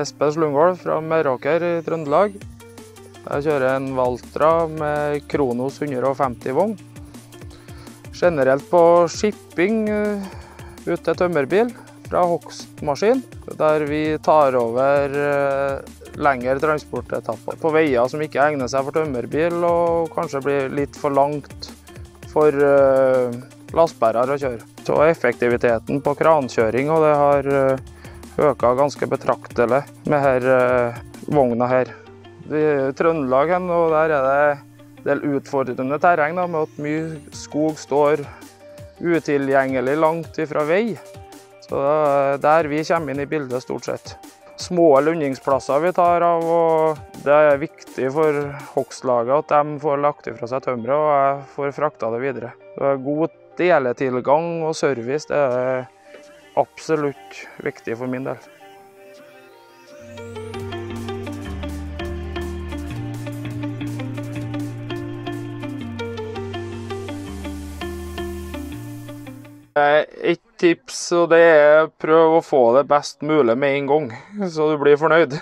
Espen Slungvold fra Meråker i Trøndelag. Jeg kjører en Valtra med Kronos 150 vogn. Generelt på shipping eh, ut til tømmerbil fra hogstmaskin, der vi tar over eh, lengre transportetapper på veier som ikke egner seg for tømmerbil, og kanskje blir litt for langt for lastebærer å kjøre. Så effektiviteten på krankjøring og det har økt ganske betraktelig med her, uh, vogna her. Er i Trøndelag og der er det en del utfordrende terreng da, med at mye skog står utilgjengelig langt ifra vei. Så det er der vi kommer inn i bildet stort sett små lundingsplasser vi tar av. og Det er viktig for hogstlaget at de får lagt ifra seg tømmeret og jeg får frakta det videre. Det er god deletilgang og service det er absolutt viktig for min del. Et tips og det er prøv å få det best mulig med en gang, så du blir fornøyd.